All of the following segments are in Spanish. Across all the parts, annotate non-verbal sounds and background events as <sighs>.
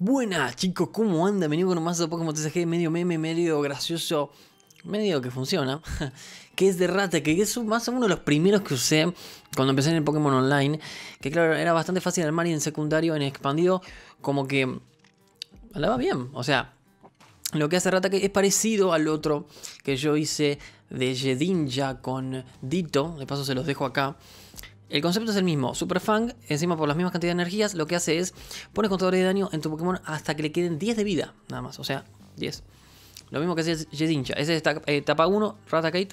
Buenas chicos, ¿cómo andan? Venido con un mazo de Pokémon TCG medio meme, medio gracioso, medio que funciona, <laughs> que es de rata, que es menos uno de los primeros que usé cuando empecé en el Pokémon Online, que claro, era bastante fácil armar y en secundario, en expandido, como que andaba bien, o sea, lo que hace rata que es parecido al otro que yo hice de Jedinja con Dito, de paso se los dejo acá. El concepto es el mismo. Superfang, encima por las mismas cantidades de energías, lo que hace es pones contadores de daño en tu Pokémon hasta que le queden 10 de vida, nada más. O sea, 10. Lo mismo que hacía Jedincha. Ese es etapa 1, Raticate.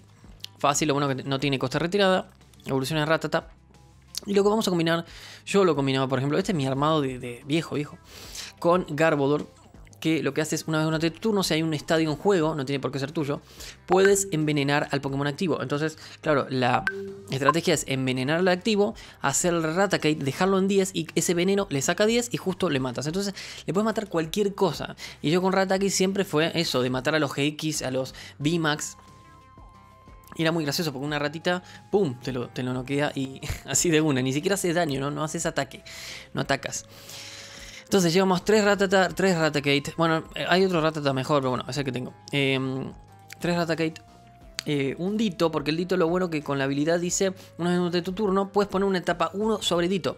Fácil, lo bueno que no tiene coste retirada. Evoluciona de Ratata. Y lo que vamos a combinar, yo lo combinaba, por ejemplo, este es mi armado de, de viejo, viejo, con Garbodor, que lo que hace es una vez durante tu turno, si hay un estadio en juego, no tiene por qué ser tuyo, puedes envenenar al Pokémon activo. Entonces, claro, la estrategia es envenenar al activo, hacer el Raticate, dejarlo en 10 y ese veneno le saca 10 y justo le matas. Entonces, le puedes matar cualquier cosa. Y yo con Raticate siempre fue eso, de matar a los GX, a los VMAX. Y era muy gracioso porque una ratita, ¡pum! Te lo, te lo noquea y <laughs> así de una. Ni siquiera haces daño, ¿no? No haces ataque. No atacas. Entonces llevamos 3 Ratata, 3 Raticate. Bueno, eh, hay otro Ratata mejor, pero bueno, es el que tengo. 3 eh, Raticate. Eh, un Dito, porque el Dito lo bueno que con la habilidad dice, una vez de tu turno, puedes poner una etapa 1 sobre Dito.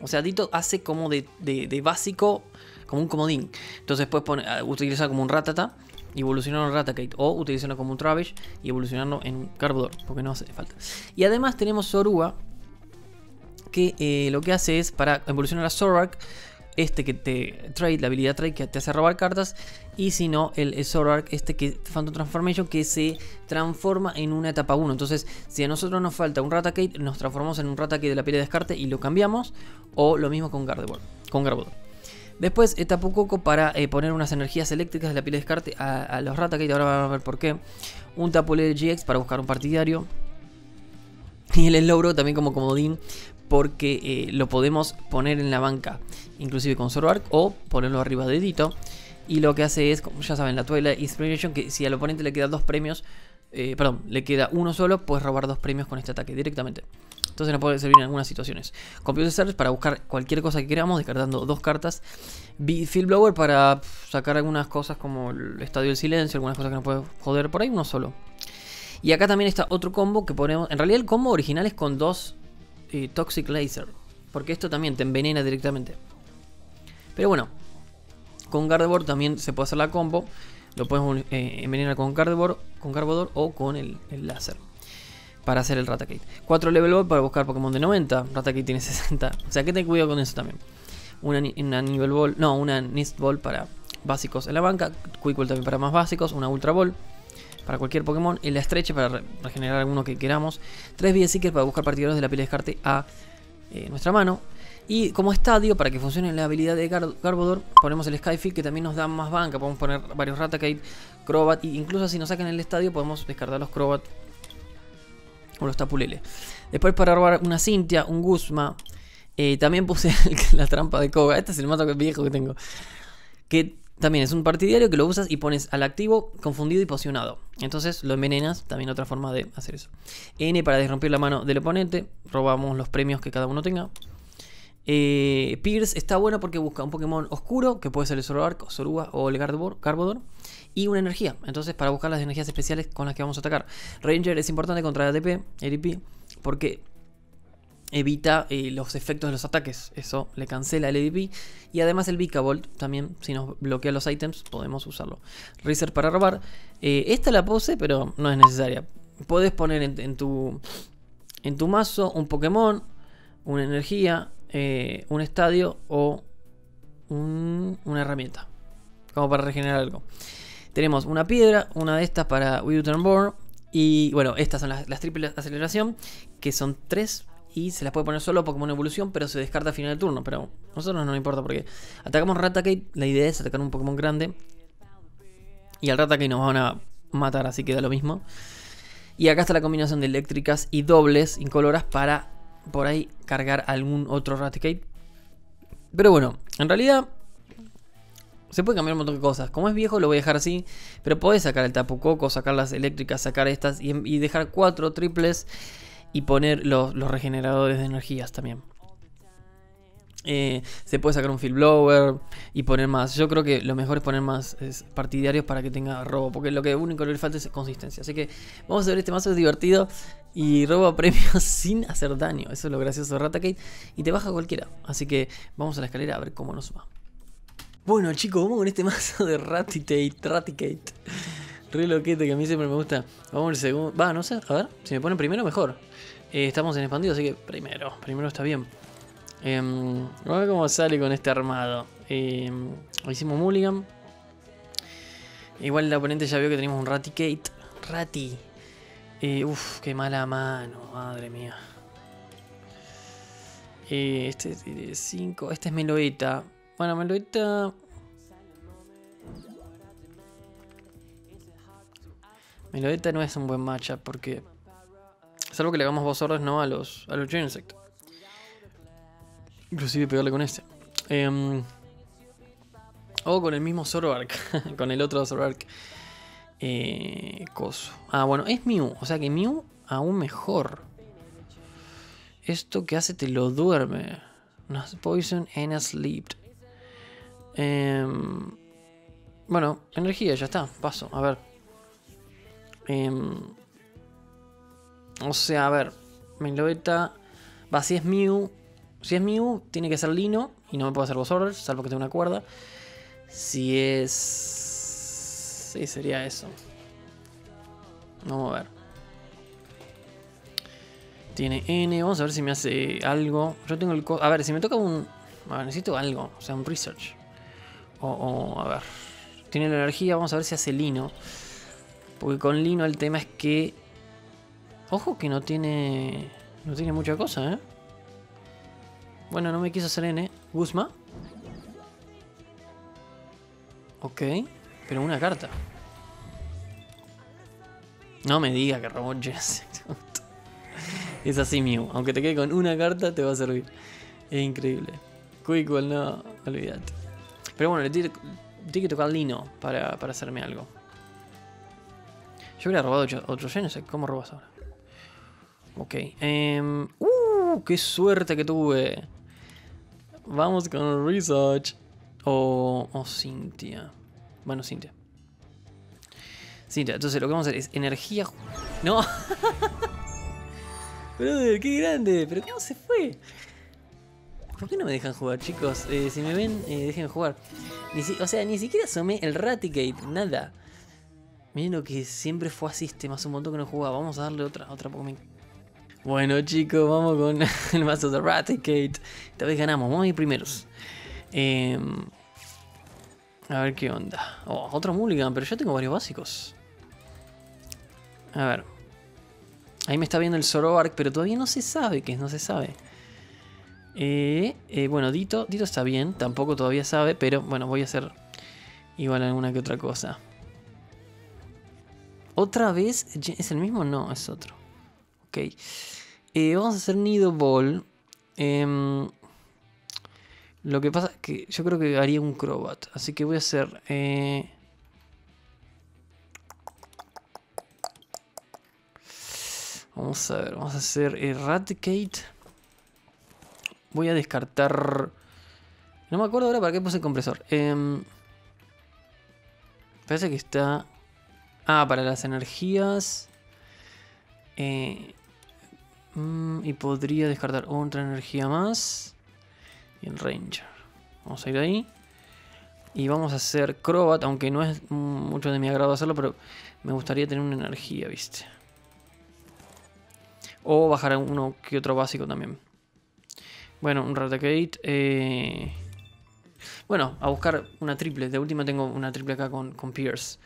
O sea, Dito hace como de, básico, como un comodín. Entonces puedes poner, ah, utilizar como un Ratata y evolucionarlo en Raticate. O utilizarlo como un Travish y evolucionarlo en un porque no hace falta. Y además tenemos Sorua, que lo que hace es para evolucionar a Zorak este que te trade, la habilidad trade que te hace robar cartas, y si no, el, Zoroark, este que Phantom Transformation, que se transforma en una etapa 1. Entonces, si a nosotros nos falta un Raticate, nos transformamos en un Raticate de la piel de descarte y lo cambiamos, o lo mismo con Gardevoir, con Garbodor. Después, Tapu Coco para eh, poner unas energías eléctricas de la piel de descarte a, los Raticate, ahora van a ver por qué. Un Tapu GX para buscar un partidario. Y el logro también como comodín porque eh, lo podemos poner en la banca, inclusive con Zoroark, o ponerlo arriba de Dito. Y lo que hace es, como ya saben, la Twilight Inspiration, que si al oponente le queda dos premios, eh, perdón, le queda uno solo, puedes robar dos premios con este ataque directamente. Entonces nos puede servir en algunas situaciones. Computer Service para buscar cualquier cosa que queramos, descartando dos cartas. Field Blower para sacar algunas cosas como el Estadio del Silencio, algunas cosas que nos puede joder por ahí, uno solo. Y acá también está otro combo que ponemos. En realidad el combo original es con dos Toxic Laser. Porque esto también te envenena directamente. Pero bueno, con Gardevoir también se puede hacer la combo. Lo podemos eh, envenenar con Gardevoir, con Garbodor o con el, láser. Para hacer el Raticate. 4 level ball para buscar Pokémon de 90. Raticate tiene <laughs> 60. O sea que ten cuidado con eso también. Una, una nivel ball, no, una Nist ball para básicos en la banca. Quick ball también para más básicos. Una Ultra ball para cualquier Pokémon, el estreche para regenerar alguno que queramos, 3 Vida Seekers para buscar partidarios de la piel de descarte a eh, nuestra mano. Y como estadio, para que funcione la habilidad de Garbodor, ponemos el Skyfield que también nos da más banca. Podemos poner varios Raticate, Crobat, e incluso si nos sacan el estadio, podemos descartar los Crobat o los Tapulele. Después, para robar una Cintia, un Guzma, eh, también puse <laughs> la trampa de Koga. Este es el mato viejo que tengo. Que también es un partidario que lo usas y pones al activo confundido y pocionado. Entonces lo envenenas, también otra forma de hacer eso. N para desromper la mano del oponente. Robamos los premios que cada uno tenga. Eh, Pierce está bueno porque busca un Pokémon oscuro, que puede ser el Zoroark, Zorua o el Garbodor, y una energía. Entonces, para buscar las energías especiales con las que vamos a atacar. Ranger es importante contra ADP, ADP, porque evita eh, los efectos de los ataques. Eso le cancela el EDP. Y además el Vicavolt también, si nos bloquea los ítems, podemos usarlo. Razer para robar. Eh, esta la pose, pero no es necesaria. Puedes poner en, tu, en tu mazo un Pokémon, una energía, eh, un estadio o una herramienta. Como para regenerar algo. Tenemos una piedra, una de estas para Born. Y bueno, estas son las, las triples aceleración, que son tres y se las puede poner solo Pokémon Evolución, pero se descarta a final del turno. Pero a nosotros no nos importa porque atacamos Raticate, la idea es atacar un Pokémon grande. Y al Raticate nos van a matar, así que da lo mismo. Y acá está la combinación de eléctricas y dobles incoloras para por ahí cargar algún otro Raticate. Pero bueno, en realidad se puede cambiar un montón de cosas. Como es viejo, lo voy a dejar así. Pero podés sacar el Tapu Coco, sacar las eléctricas, sacar estas y dejar cuatro triples y poner los, regeneradores de energías también. Eh, se puede sacar un field blower y poner más. Yo creo que lo mejor es poner más partidarios para que tenga robo, porque lo que único que le falta es consistencia. Así que vamos a ver este mazo es divertido y roba premios <laughs> sin hacer daño. Eso es lo gracioso de Ratakate y te baja cualquiera. Así que vamos a la escalera a ver cómo nos va. Bueno chicos, vamos con este <laughs> mazo de Raticate, Raticate. Re loquete que a mí siempre me gusta. Vamos al segundo. Va, no sé, a ver, si me ponen primero mejor. Eh, estamos en expandido, así que primero, primero está bien. Eh, vamos a ver cómo sale con este armado. Eh, hicimos Mulligan. Igual el oponente ya vio que tenemos un Raticate. Rati. Eh, uf, qué mala mano, madre mía. Eh, este es 5. Este es Meloeta. Bueno, Meloeta. Meloeta no es un buen matchup porque. Salvo que le hagamos dos órdenes no a los, a los Genesect. Inclusive pegarle con este. Em, o con el mismo Zoroark. <laughs> con el otro Zoroark. Eh, coso. Ah, bueno, es Mew. O sea que Mew aún mejor. Esto que hace te lo duerme. Poison and sleep. Em, bueno, energía, ya está. Paso, a ver. Em, o sea, a ver. Meloeta. Va, si es Mew. Si es Mew, tiene que ser Lino. Y no me puedo hacer Boss Orders, salvo que tenga una cuerda. Si es. Sí, sería eso. Vamos a ver. Tiene N. Vamos a ver si me hace algo. Yo tengo el. A ver, si me toca un. Necesito algo. O sea, un research. O, o, a ver. Tiene la energía. Vamos a ver si hace Lino. Porque con Lino el tema es que. Ojo que no tiene. No tiene mucha cosa, ¿eh? Bueno, no me quiso hacer N. Guzma. Ok. Pero una carta. No me diga que robó Jesse. es así, Mew. Aunque te quede con una carta, te va a servir. Es increíble. Quickball, no. Olvídate. Pero bueno, le tiene, que tocar Lino para, para, hacerme algo. Yo hubiera robado otro, otro Genesect. ¿Cómo robas ahora? Ok. Um, ¡Uh! ¡Qué suerte que tuve! Vamos con Research. O, o Cintia. Bueno, Cintia. Cintia, entonces lo que vamos a hacer es energía. ¡No! <laughs> Brother, qué grande. ¿Pero cómo se fue? ¿Por qué no me dejan jugar, chicos? Eh, si me ven, eh, dejen jugar. o sea, ni siquiera asomé el Raticate, nada. Miren lo que siempre fue así este más un montón que no jugaba. Vamos a darle otra, otra Pokémon. Bueno chicos, vamos con <laughs> el mazo de Raticate. Esta vez ganamos, vamos a ir primeros. Eh, a ver qué onda. Oh, otro Mulligan, pero yo tengo varios básicos. A ver. Ahí me está viendo el Zoroark, pero todavía no se sabe qué es, no se sabe. Eh, eh, bueno, Dito, Dito está bien, tampoco todavía sabe, pero bueno, voy a hacer igual alguna que otra cosa. ¿Otra vez? ¿Es el mismo? No, es otro. Ok. Eh, vamos a hacer Nido Ball. Em, lo que pasa es que yo creo que haría un Crobat. Así que voy a hacer... Eh, vamos a ver, vamos a hacer Eradicate. Voy a descartar... No me acuerdo ahora para qué puse el compresor. Eh, parece que está... Ah, para las energías. Eh, mm, y podría descartar otra energía más. Y el Ranger. Vamos a ir ahí. Y vamos a hacer Crobat, aunque no es mucho de mi agrado hacerlo, pero me gustaría tener una energía, ¿viste? O bajar uno que otro básico también. Bueno, un Raticate. Eh... Bueno, a buscar una triple. De última tengo una triple acá con, con Pierce.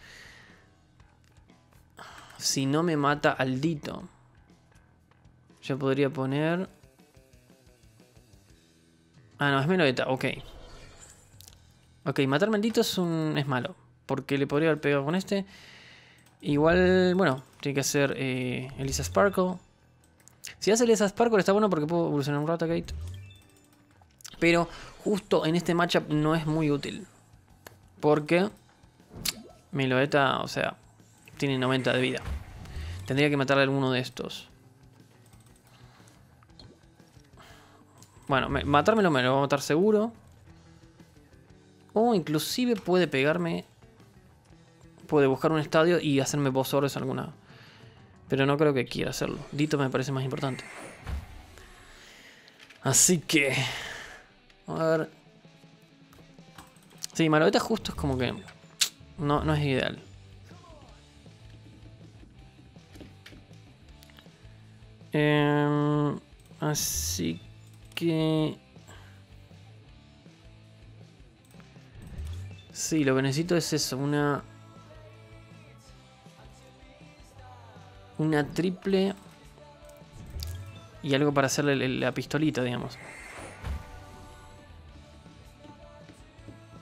Si no me mata Aldito. Yo podría poner... Ah, no, es Meloeta, ok. Ok, matar maldito es, un, es malo. Porque le podría haber pegado con este. Igual, bueno, tiene que hacer eh, Elisa Sparkle. Si hace Elisa Sparkle está bueno porque puedo evolucionar un Raticate. Pero justo en este matchup no es muy útil. Porque Meloeta, o sea, tiene 90 de vida. Tendría que matarle a alguno de estos. Bueno, matármelo me lo va a matar seguro. O inclusive puede pegarme. Puede buscar un estadio y hacerme boss orbs alguna. Pero no creo que quiera hacerlo. Dito me parece más importante. Así que... A ver... Sí, Malobeta justo es como que... No, no es ideal. Em, así que... Sí, lo que necesito es eso, una... Una triple... Y algo para hacerle la pistolita, digamos.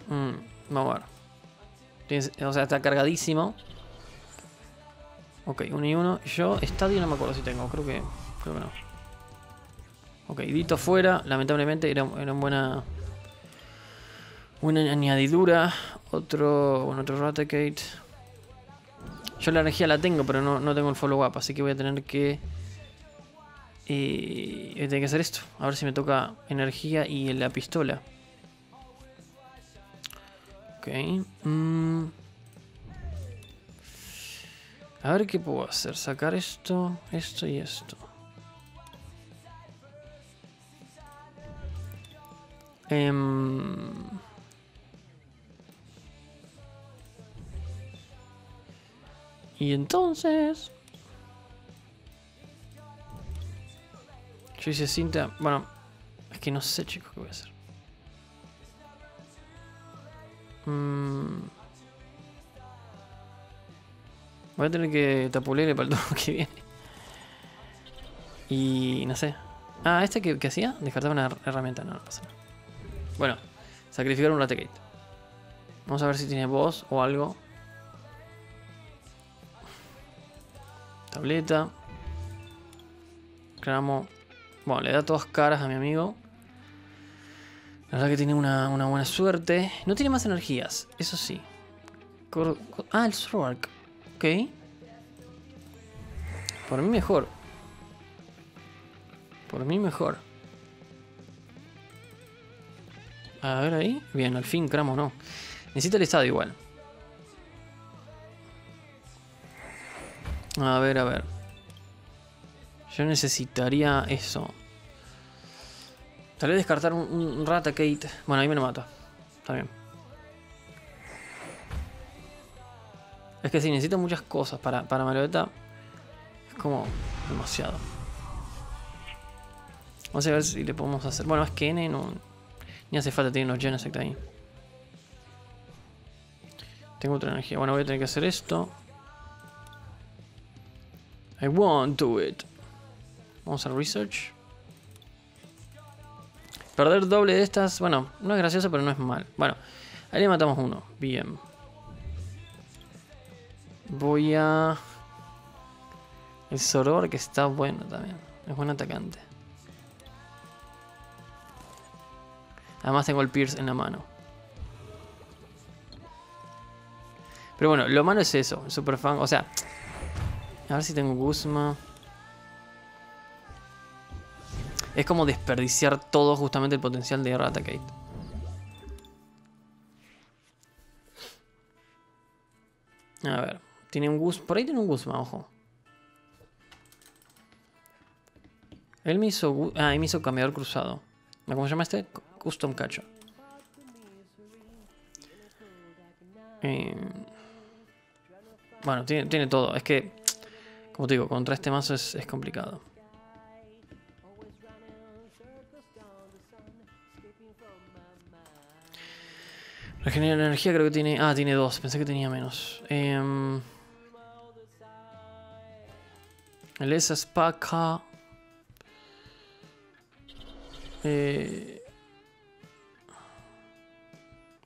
Mm, vamos a ver. o sea, está cargadísimo. Ok, uno y uno. Yo, estadio no me acuerdo si tengo, creo que, Ok, Dito fuera, lamentablemente era, una buena... Una añadidura. Otro, bueno, otro Raticate. Yo la energía la tengo, pero no, no tengo el follow up, así que voy a tener que... Eh, voy a tener que hacer esto. A ver si me toca energía y la pistola. Ok. Mm. A ver qué puedo hacer. Sacar esto, esto y esto. Em, y entonces... Yo hice cinta... Bueno, es que no sé chicos qué voy a hacer. Mm. Voy a tener que tapulearle para el <laughs> turno que viene. Y no sé. Ah, ¿este que, hacía? Descartaba una herramienta. No, no pasa nada. Bueno, sacrificar un Raticate. Vamos a ver si tiene voz o algo. Tableta. Cramo. Bueno, le da todas caras a mi amigo. La verdad que tiene una, buena suerte. No tiene más energías, eso sí. ah, el Sword. Ok. Por mí mejor. Por mí mejor. A ver ahí. Bien, al fin, cramo no. Necesita el estado igual. A ver, a ver. Yo necesitaría eso. Tal vez descartar un, rata Kate. Bueno, ahí me lo mata. Está bien. Es que si necesito muchas cosas para, para Malveta. Es como demasiado. Vamos a ver si le podemos hacer. Bueno, es que N no. Ni hace falta tener unos Genesect ahí. Tengo otra energía. Bueno, voy a tener que hacer esto. I want to it. Vamos a research. Perder doble de estas, bueno, no es gracioso, pero no es mal. Bueno, ahí le matamos uno. Bien. Voy a... El Soror, que está bueno también. Es buen atacante. Además tengo el Pierce en la mano. Pero bueno, lo malo es eso, Super Fan. O sea, a ver si tengo Guzma. Es como desperdiciar todo justamente el potencial de Ratakate. A ver, tiene un Gus. Por ahí tiene un Guzma, ojo. Él me hizo. Ah, él me hizo cambiador cruzado. ¿Cómo se llama este? Custom Cacho. Eh, bueno, tiene, todo. Es que, como te digo, contra este mazo es complicado. Regenera energía creo que tiene... Ah, tiene dos. Pensé que tenía menos. Eh, el S Eh,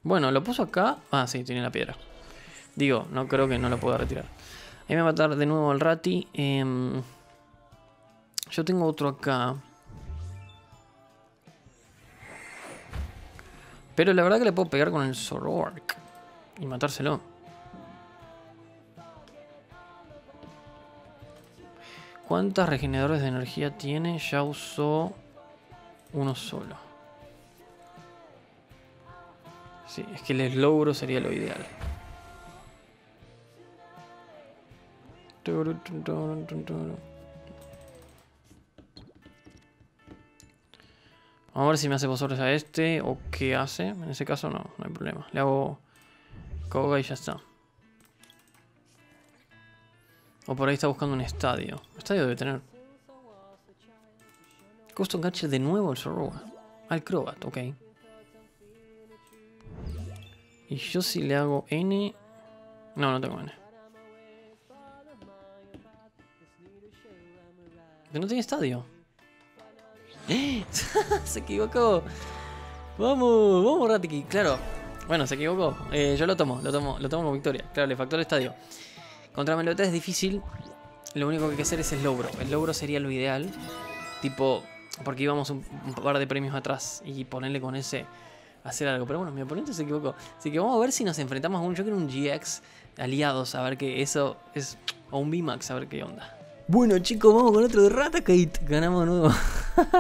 bueno, lo puso acá. Ah, sí, tiene la piedra. Digo, no creo que no lo pueda retirar. Ahí me va a matar de nuevo el Rati. Em, yo tengo otro acá. Pero la verdad que le puedo pegar con el Zoroark y matárselo. ¿Cuántas regeneradores de energía tiene? Ya usó uno solo. Sí, es que el logro sería lo ideal. Vamos a ver si me hace vosotros a este o qué hace. En ese caso no, no hay problema. Le hago Koga y ya está. O por ahí está buscando un estadio. Estadio debe tener. Custom Catcher de nuevo el Zorroa. Al Crobat, ok. Y yo si le hago N... No, no tengo N. No tiene estadio. <laughs> se equivocó. Vamos, vamos Ratiki. Claro. Bueno, se equivocó. Eh, yo lo tomo, lo tomo, lo tomo con victoria. Claro, le factor estadio. Contra Melota es difícil. Lo único que hay que hacer es el logro. El logro sería lo ideal. Tipo, porque íbamos un, par de premios atrás y ponerle con ese hacer algo. Pero bueno, mi oponente se equivocó. Así que vamos a ver si nos enfrentamos a un, yo creo un GX aliados, a ver qué eso es. O un VMAX, a ver qué onda. Bueno chicos, vamos con otro de Ratakate. Ganamos nuevo.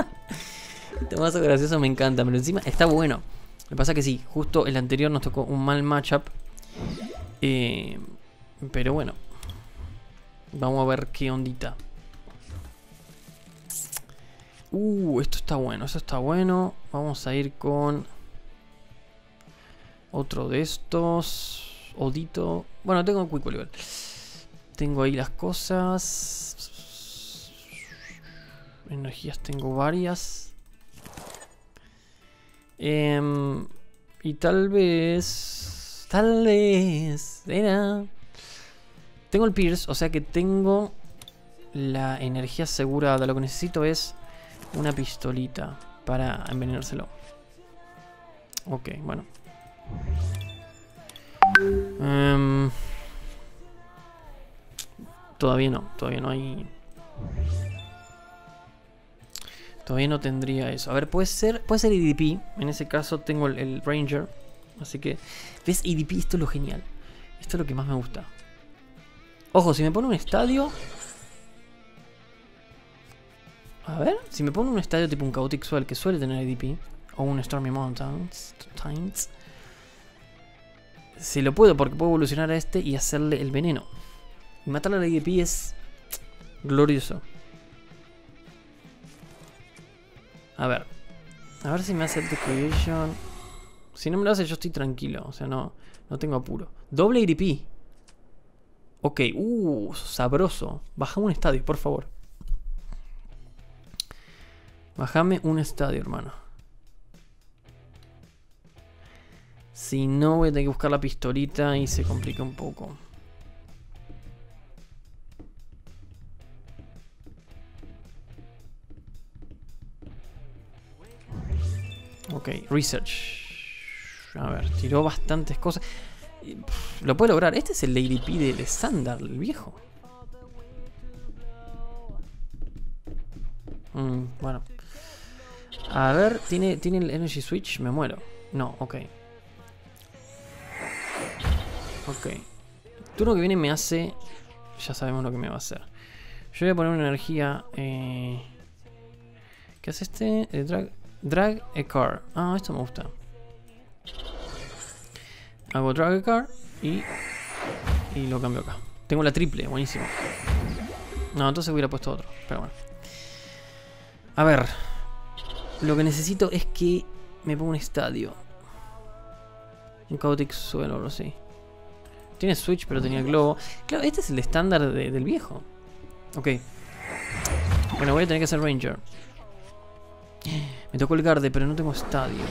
<laughs> este mazo gracioso me encanta, pero encima está bueno. Lo que pasa que sí, justo el anterior nos tocó un mal matchup. Eh, pero bueno. Vamos a ver qué ondita. Uh, esto está bueno, eso está bueno. Vamos a ir con otro de estos. Odito. Bueno, tengo Quick Volleyball. Tengo ahí las cosas. Energías tengo varias. Em, y tal vez... Tal vez... Tengo el Pierce, o sea que tengo la energía asegurada. Lo que necesito es una pistolita para envenenárselo. Ok, bueno. Em, todavía no, todavía no hay... Todavía no tendría eso. A ver, puede ser, puede ser EDP. En ese caso tengo el, Ranger. Así que, ¿ves? EDP, esto es lo genial. Esto es lo que más me gusta. Ojo, si me pone un estadio... A ver, si me pone un estadio tipo un Chaotic Swell que suele tener EDP, o un Stormy Mountains, si lo puedo porque puedo evolucionar a este y hacerle el veneno. Y matarle a la es glorioso. A ver. A ver si me hace el Creation. Si no me lo hace, yo estoy tranquilo. O sea, no, no tengo apuro. Doble ADP. Ok, uh, sabroso. Bajame un estadio, por favor. Bajame un estadio, hermano. Si no, voy a tener que buscar la pistolita y se complica un poco. Ok, research. A ver, tiró bastantes cosas. Lo puede lograr. Este es el Lady P del estándar, el viejo. Mm, bueno. A ver, ¿tiene, ¿tiene el Energy Switch? Me muero. No, ok. Ok. turno que viene me hace... Ya sabemos lo que me va a hacer. Yo voy a poner una energía... Eh... ¿Qué hace este? El drag... A car. Ah, esto me gusta. Hago drag a car y, y lo cambio acá. Tengo la triple, buenísimo. No, entonces hubiera puesto otro, pero bueno. A ver. Lo que necesito es que me ponga un estadio. Un Chaotic suelo, lo sé. Tiene Switch, pero tenía globo. Claro, este es el estándar del viejo. Ok. Bueno, voy a tener que hacer Ranger. Me tocó el Garde, pero no tengo estadio.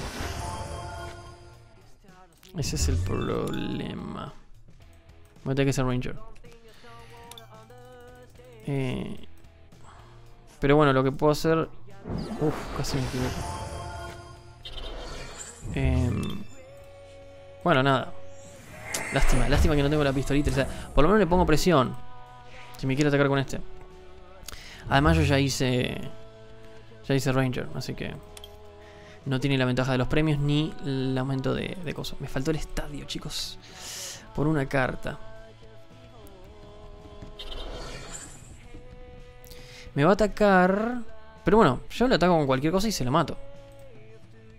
Ese es el problema. Voy a tener que ser Ranger. Eh, pero bueno, lo que puedo hacer... Uf, casi me equivoco. Em, bueno, nada. Lástima, lástima que no tengo la pistolita. O sea, por lo menos le pongo presión. Si me quiere atacar con este. Además yo ya hice... Ya hice Ranger, así que no tiene la ventaja de los premios ni el aumento de, cosas. Me faltó el estadio, chicos. Por una carta. Me va a atacar... Pero bueno, yo le ataco con cualquier cosa y se lo mato.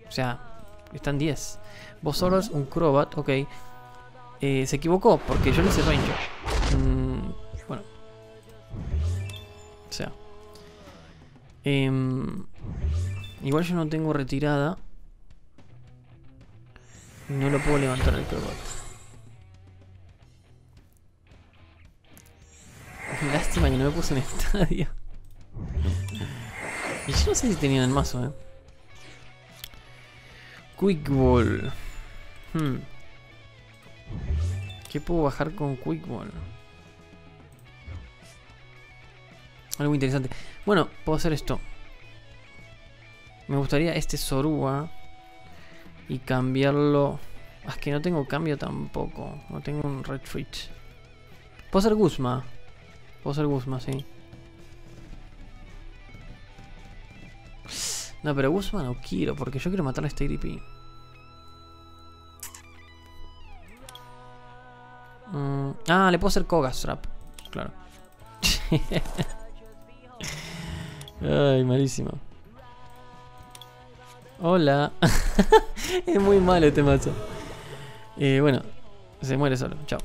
O sea, están 10. Vosotros, un Crobat, ok. Eh, se equivocó porque yo le hice Ranger. Mm, bueno. O sea. Em, igual yo no tengo retirada. No lo puedo levantar el Crobat. <laughs> Lástima que no me puse en estadio. <laughs> Y yo no sé si tenían el mazo, eh. Quick Ball. Hmm. ¿Qué puedo bajar con Quick Ball? Algo interesante. Bueno, puedo hacer esto. Me gustaría este Sorua. Y cambiarlo. Ah, es que no tengo cambio tampoco. No tengo un retreat. Puedo hacer Guzma. Puedo hacer Guzma, sí. No, pero Guzma no quiero, porque yo quiero matar a este DP. Mm, ah, le puedo hacer Kogastrap. Claro. <laughs> Ay, malísimo. Hola. <laughs> es muy malo este macho. Eh, bueno, se muere solo. Chao.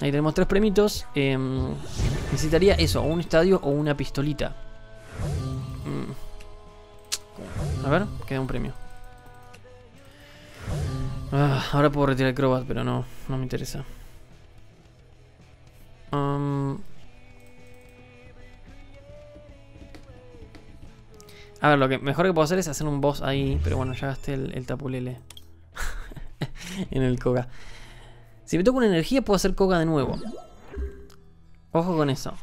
Ahí tenemos tres premitos. Em, necesitaría eso, un estadio o una pistolita. Mm. A ver, queda un premio. Ah, ahora puedo retirar el Crobat, pero no, no me interesa. A ver, lo que mejor que puedo hacer es hacer un boss ahí, pero bueno, ya gasté el, tapulele <laughs> en el Koga. Si me toca una energía, puedo hacer Koga de nuevo. Ojo con eso.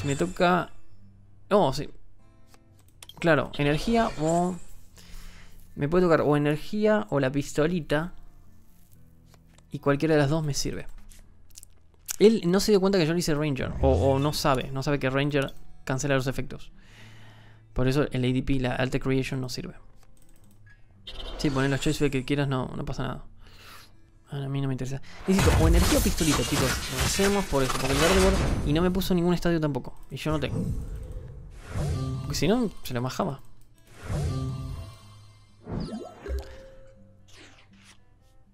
Si me toca... Oh, sí. Claro, energía o... Me puede tocar o energía o la pistolita. Y cualquiera de las dos me sirve. Él no se dio cuenta que yo le hice Ranger. O, no sabe. No sabe que Ranger cancela los efectos. Por eso el ADP, la Alta Creation, no sirve. Sí, poner los choice que quieras, no, no pasa nada. A mí no me interesa. Necesito o energía o pistolita, chicos. Lo hacemos por eso. Porque el Gardevoir. Y no me puso ningún estadio tampoco. Y yo no tengo. Porque si no, se lo bajaba.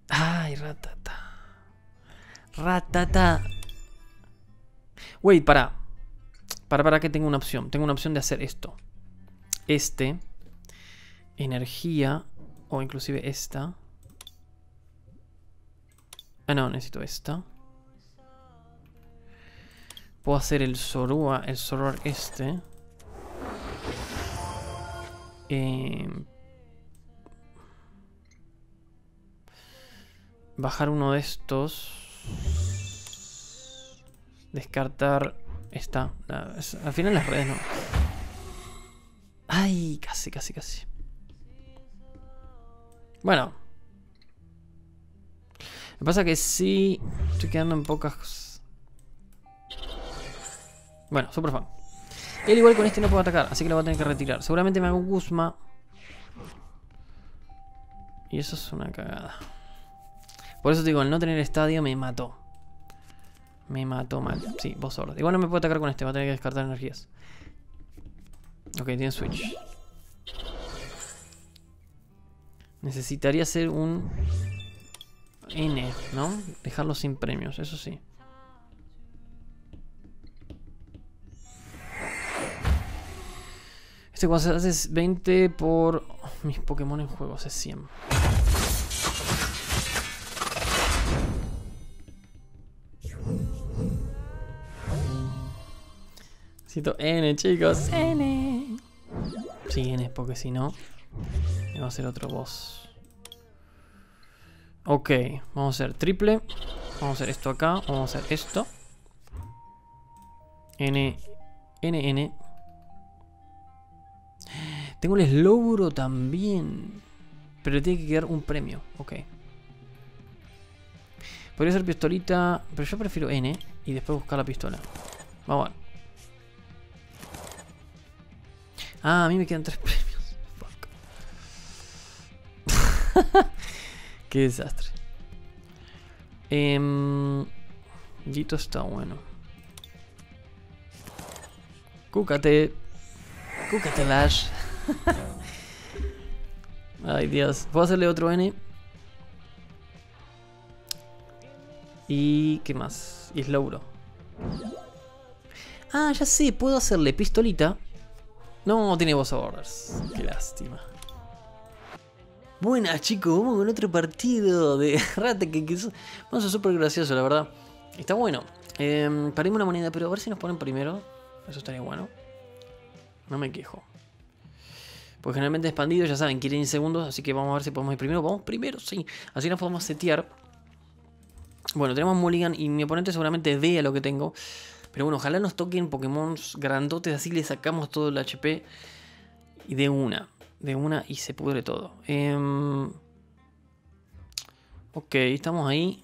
Ay, ratata. Ratata. Wait, para. Para, para que tengo una opción. Tengo una opción de hacer esto. Este. Energía. O inclusive esta. Ah, no, necesito esta. Puedo hacer el Sorua, el Soror este. Eh, bajar uno de estos. Descartar esta. al final las redes no. Ay, casi, casi, casi. Bueno. Me pasa que sí. Estoy quedando en pocas. Bueno, super fan. Él igual con este no puedo atacar, así que lo voy a tener que retirar. Seguramente me hago Guzma. Y eso es una cagada. Por eso te digo, el no tener estadio me mató. Me mató mal. Sí, vos solo. Igual no me puedo atacar con este, va a tener que descartar energías. Ok, tiene switch. Necesitaría hacer un N, ¿no? Dejarlo sin premios, eso sí. Este cuando se hace 20 por mis Pokémon en juego, hace 100. Necesito N, chicos. N. Sí, N, porque si no, me va a hacer otro boss. Ok, vamos a hacer triple. Vamos a hacer esto acá. Vamos a hacer esto. N, N, N. Tengo el Slowbro también. Pero tiene que quedar un premio. Ok. Podría ser pistolita. Pero yo prefiero N. Y después buscar la pistola. Vamos a ver. Ah, a mí me quedan tres <laughs> premios. Fuck. <laughs> Qué desastre. Eh, está bueno. Cúcate. Cucatelash. <laughs> Ay, Dios. ¿Puedo hacerle otro N? Y... ¿Qué más? Y Slowbro. Ah, ya sé. Puedo hacerle pistolita. No, tiene voz orders. Qué lástima. Buenas chicos, vamos con otro partido de <laughs> rata que, que vamos a súper gracioso, la verdad. Está bueno. Eh, perdimos una moneda, pero a ver si nos ponen primero. Eso estaría bueno. No me quejo. Pues generalmente expandido, ya saben, quieren ir segundos, así que vamos a ver si podemos ir primero. Vamos primero, sí. Así nos podemos setear. Bueno, tenemos Mulligan y mi oponente seguramente vea lo que tengo. Pero bueno, ojalá nos toquen Pokémon grandotes, así le sacamos todo el HP. Y de una, de una y se pudre todo. Eh... Ok, estamos ahí.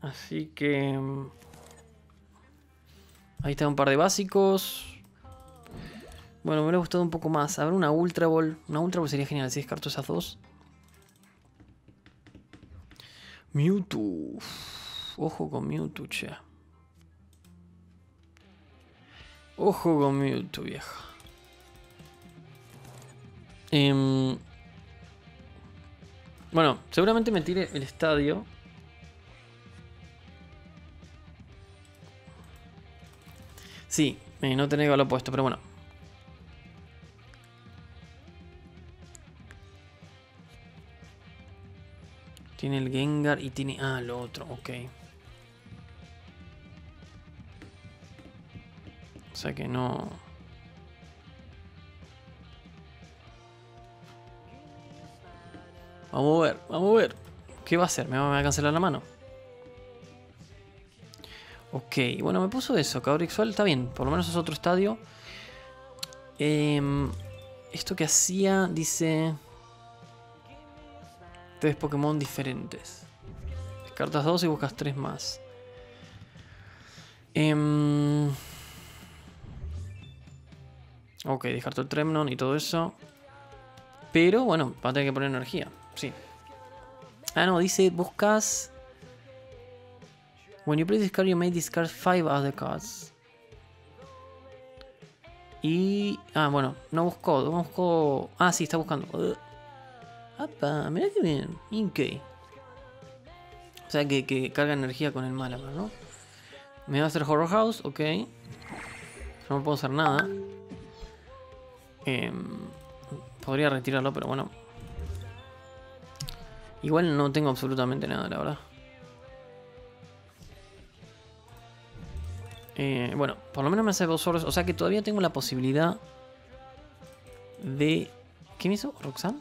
Así que... Em, ahí está un par de básicos. Bueno, me hubiera gustado un poco más. Ver, una Ultra Ball. Una Ultra Ball sería genial si descarto esas dos. Mewtwo. Ojo con Mewtwo, che. Ojo con Mewtwo, vieja. Em, bueno, seguramente me tire el estadio. Sí, eh, no tenía lo puesto, pero bueno. Tiene el Gengar y tiene... Ah, lo otro, ok. O sea que no... Vamos a ver, vamos a ver. ¿Qué va a hacer? ¿Me va a cancelar la mano? Ok, bueno, me puso eso. Cabrixual está bien. Por lo menos es otro estadio. Em, esto que hacía, dice... Tres Pokémon diferentes. Descartas dos y buscas tres más. Em, ok, descarto el Tremnon y todo eso. Pero bueno, va a tener que poner energía. Sí. Ah, no, dice buscas When you play this card, you may discard 5 other cards. Y... Ah, bueno, no buscó, no. Ah, sí, está buscando. Uh. Apa, mira que bien. Inkey. O sea, que, carga energía con el Malamar, ¿no? Me va a hacer Horror House, ok. No puedo hacer nada. Eh, podría retirarlo, pero bueno. Igual no tengo absolutamente nada, la verdad. Eh, bueno, por lo menos me hace dos horas. O sea que todavía tengo la posibilidad de... ¿Qué me hizo? ¿Roxanne?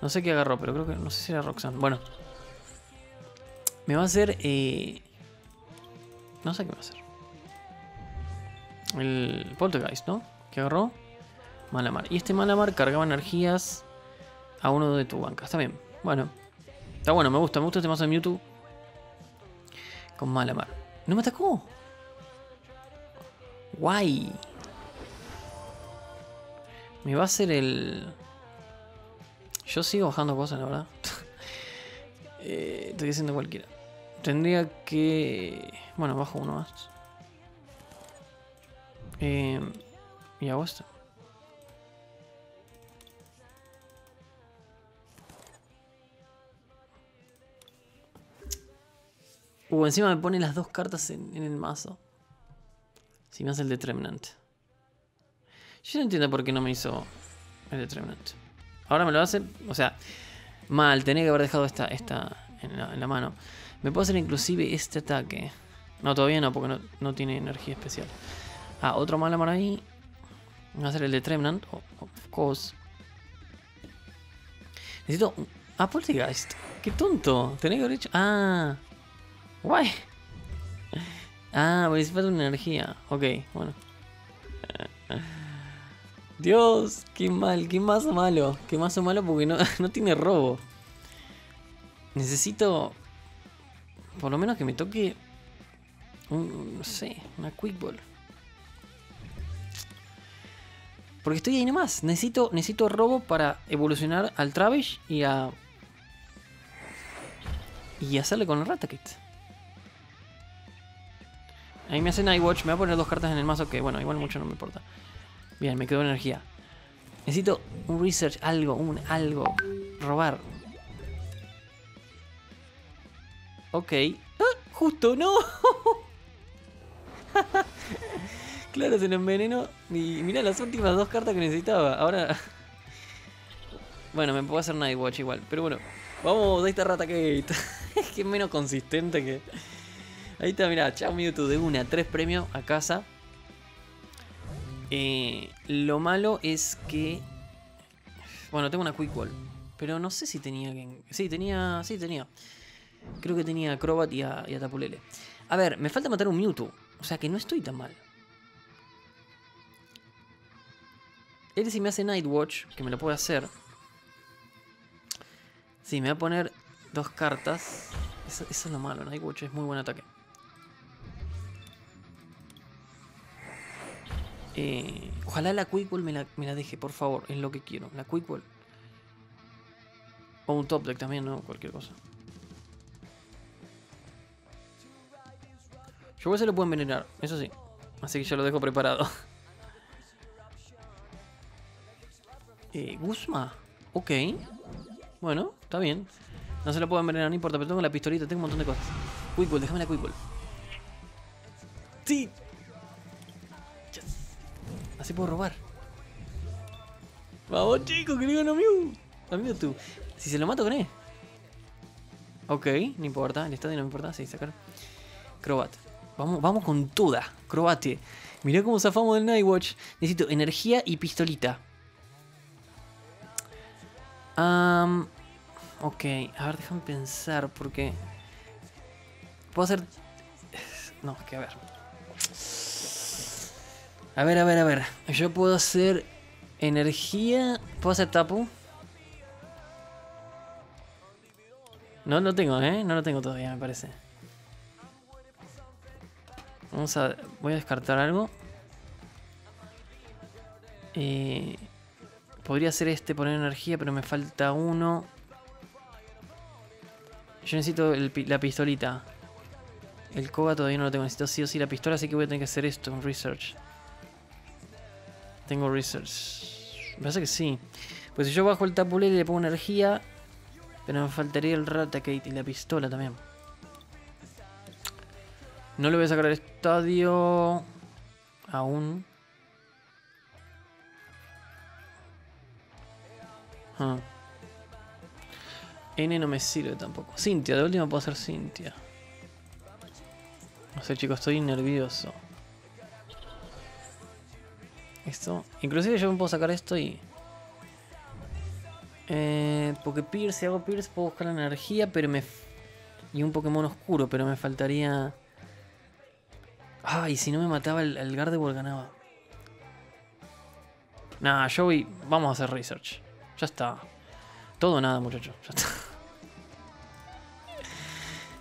No sé qué agarró, pero creo que... No sé si era Roxanne. Bueno. Me va a hacer... Eh... No sé qué va a hacer. El Poltergeist, ¿no? ¿Qué agarró? Malamar. Y este Malamar cargaba energías a uno de tu banca. Está bien. Bueno. Está bueno, me gusta. Me gusta este mazo de Mewtwo. Con Malamar. ¿No me atacó? Guay. Me va a hacer el... Yo sigo bajando cosas, la verdad. <laughs> eh, estoy haciendo cualquiera. Tendría que... Bueno, bajo uno más. Eh, y hago esto. Uh, encima me pone las dos cartas en, el mazo. Si me hace el Determinant. Yo no entiendo por qué no me hizo el Determinant. Ahora me lo hace, o sea, mal, tenía que haber dejado esta, esta en, la, mano. Me puedo hacer inclusive este ataque. No, todavía no, porque no, tiene energía especial. Ah, otro Malamar ahí. Voy a hacer el Determinant, of course. Necesito... Ah, Poltergeist. Qué tonto. Tenía que haber hecho... Ah... Guay. Ah, de una energía. Ok, bueno. Dios, qué mal, qué más malo. Qué más malo porque no, <laughs> no tiene robo. Necesito... Por lo menos que me toque... Un, no sé, una quick ball. Porque estoy ahí nomás. Necesito, necesito robo para evolucionar al Travis y a... Y hacerle con el Ratakit. Ahí me hace Nightwatch. Me va a poner dos cartas en el mazo que, bueno, igual mucho no me importa. Bien, me quedó energía. Necesito un research, algo, un algo. Robar. Ok. ¡Ah! Justo, no. <laughs> claro, se lo envenenó. Y mira las últimas dos cartas que necesitaba. Ahora. bueno, me puedo hacer Nightwatch igual. Pero bueno. Vamos, ahí está Rata Kate. <laughs> es que es menos consistente que. Ahí está, mira, chao Mewtwo de una, tres premios a casa. Eh, lo malo es que. Bueno, tengo una Quick Wall. Pero no sé si tenía. Sí, tenía. Sí, tenía. Creo que tenía Acrobat y a, y a Tapulele. A ver, me falta matar un Mewtwo. O sea que no estoy tan mal. Él si me hace Nightwatch, que me lo puede hacer. Sí, me va a poner dos cartas. Eso, es lo malo, Nightwatch es muy buen ataque. Eh, ojalá la Quickwall me la, me la deje, por favor. Es lo que quiero. La Quickwall. O un top deck también, ¿no? Cualquier cosa. Yo igual se lo puedo envenenar, eso sí. Así que ya lo dejo preparado. <laughs> eh, Guzma. Ok. Bueno, está bien. No se lo puedo envenenar, no importa, pero tengo la pistolita, tengo un montón de cosas. Quickwall, déjame la Quickwall. Sí, Así puedo robar. Vamos chicos, que le gano a Mew. A Mewtwo. Si se lo mato él. Ok, no importa. El estadio no me importa. Sí, sacar. Crobat. Vamos, vamos con toda. Crobate. Mirá cómo zafamos del Nightwatch. Necesito energía y pistolita. Um, ok, a ver, déjame pensar porque... Puedo hacer... <sighs> No, que a ver. A ver, a ver, a ver. Yo puedo hacer energía. ¿Puedo hacer tapu? No lo tengo, ¿eh? No lo tengo todavía, me parece. Vamos a... Voy a descartar algo. Eh, podría ser este, poner energía, pero me falta uno. Yo necesito la pistolita. El Koga todavía no lo tengo. Necesito sí o sí la pistola, así que voy a tener que hacer esto, un research. Tengo research. Me parece que sí. Pues si yo bajo el tapulete y le pongo energía. Pero me faltaría el Raticate y la pistola también. No le voy a sacar el estadio. Aún. Ah. N no me sirve tampoco. Cintia, de última puedo hacer Cintia. No sé chicos, estoy nervioso. Esto. Inclusive yo me puedo sacar esto y... Eh, porque Pierce, si hago Pierce puedo buscar energía, pero me... Y un Pokémon oscuro, pero me faltaría... Ah, y si no me mataba el, el Gardevoir ganaba. Nah, voy... Vamos a hacer research. Ya está. Todo nada, muchachos. Ya está.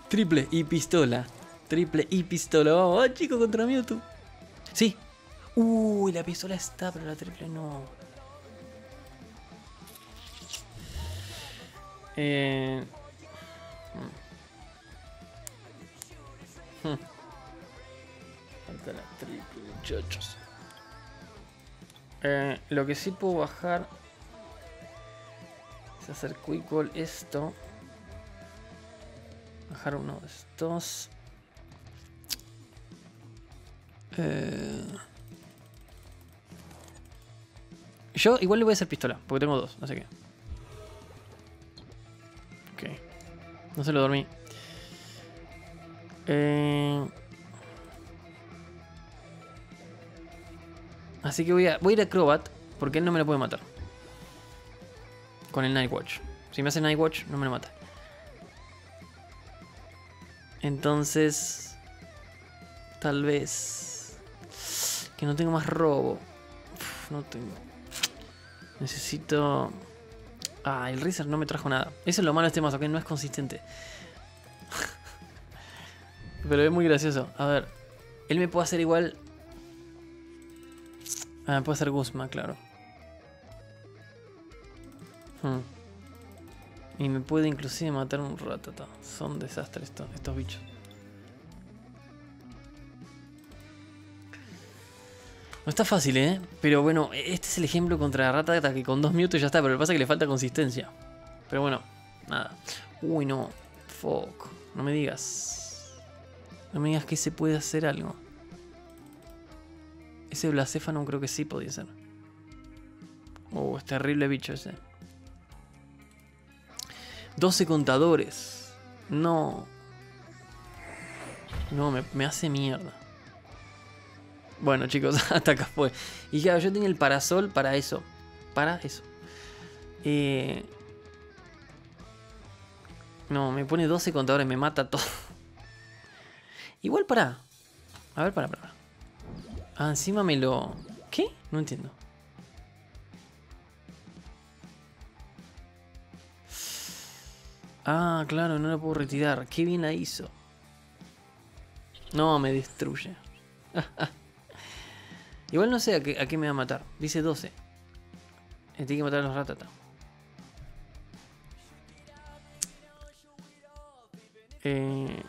Triple y pistola. Triple y pistola. Vamos, ah, chico, contra Mewtwo. Sí, Uy, la pistola está, pero la triple no. Eh... Hmm. Hmm. Falta la triple, muchachos. Eh, lo que sí puedo bajar hacer quick wall esto. Bajar uno de estos. Eh... Yo igual le voy a hacer pistola, porque tengo dos, así que. Ok. No se lo dormí. Eh... Así que voy a, voy a ir a Acrobat, porque él no me lo puede matar. Con el Nightwatch. Si me hace Nightwatch, no me lo mata. Entonces... Tal vez... Que no tengo más robo. no tengo... Necesito... Ah, el Razer no me trajo nada. Eso es lo malo de este mazo, que no es consistente. <laughs> Pero es muy gracioso. A ver. Él me puede hacer igual... Ah, puede hacer Guzma, claro. Y me puede inclusive matar un ratata. Son desastres estos, estos bichos. está fácil, ¿eh? Pero bueno, este es el ejemplo contra Ratata que con dos minutos ya está, pero lo que pasa es que le falta consistencia. Pero bueno, nada. Uy, no. Fuck. No me digas. No me digas que se puede hacer algo. Ese Blacéfano creo que sí podía ser. Oh, es terrible bicho ese. 12 contadores. No. No, me, me hace mierda. Bueno, chicos, <laughs> hasta acá fue. Y claro, yo tenía el parasol para eso. Para eso. Eh... No, me pone 12 contadores, me mata todo. <laughs> Igual para. A ver, para, para. Ah, encima me lo... ¿Qué? No entiendo. Ah, claro, no lo puedo retirar. Qué bien la hizo. No, me destruye. <laughs> Igual no sé a qué, a qué me va a matar. Dice 12. Tiene que matar a los ratatas. Eh...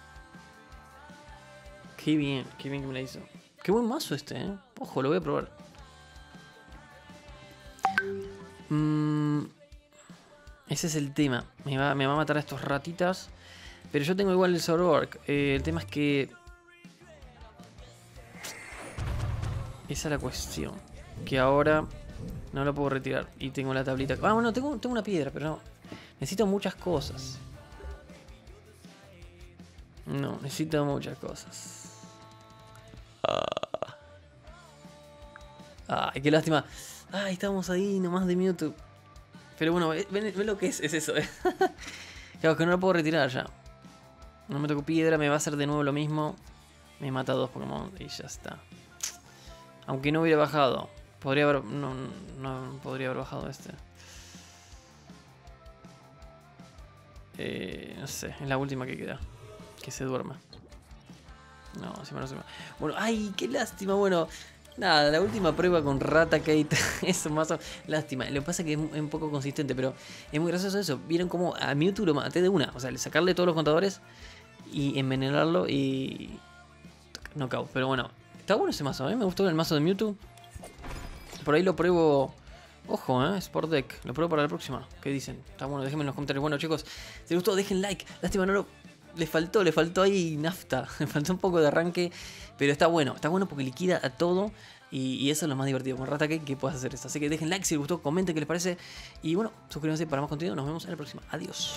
Qué bien, qué bien que me la hizo. Qué buen mazo este, ¿eh? Ojo, lo voy a probar. Ese es el tema. Me va, me va, a matar a estos ratitas. Pero yo tengo igual el Zoroark. Eh, el tema es que... Esa es la cuestión. Que ahora no lo puedo retirar. Y tengo la tablita. Ah, bueno, tengo, tengo una piedra, pero no. Necesito muchas cosas. No, necesito muchas cosas. Ay, qué lástima. Ay, estamos ahí nomás de YouTube. Pero bueno, ven, lo que es, es eso. ¿eh? <laughs> claro, que no lo puedo retirar ya. No me toco piedra, me va a hacer de nuevo lo mismo. Me mata dos Pokémon y ya está. Aunque no hubiera bajado. Podría haber... No, no podría haber bajado este. Eh, no sé, es la última que queda. Que se duerma. No, me no se me... Bueno, ay, qué lástima. Bueno, nada, la última prueba con Rata Kate. <laughs> eso más o... Lástima. Lo que pasa es que es un poco consistente, pero es muy gracioso eso. Vieron cómo a Mewtwo lo maté de una. O sea, sacarle todos los contadores y envenenarlo y. Knockout. Pero bueno, está bueno ese mazo, ¿eh? Me gustó el mazo de Mewtwo. Por ahí lo pruebo. Ojo, ¿eh? Sport Deck. Lo pruebo para la próxima. ¿Qué dicen? Está bueno, déjenme en los comentarios. Bueno, chicos, si les gustó, dejen like. Lástima, no lo le faltó, le faltó ahí nafta, <laughs> le faltó un poco de arranque, pero está bueno, está bueno porque liquida a todo y, eso es lo más divertido con Rata que puedes hacer esto. Así que dejen like si les gustó, comenten qué les parece y bueno, suscríbanse para más contenido, nos vemos en la próxima, adiós.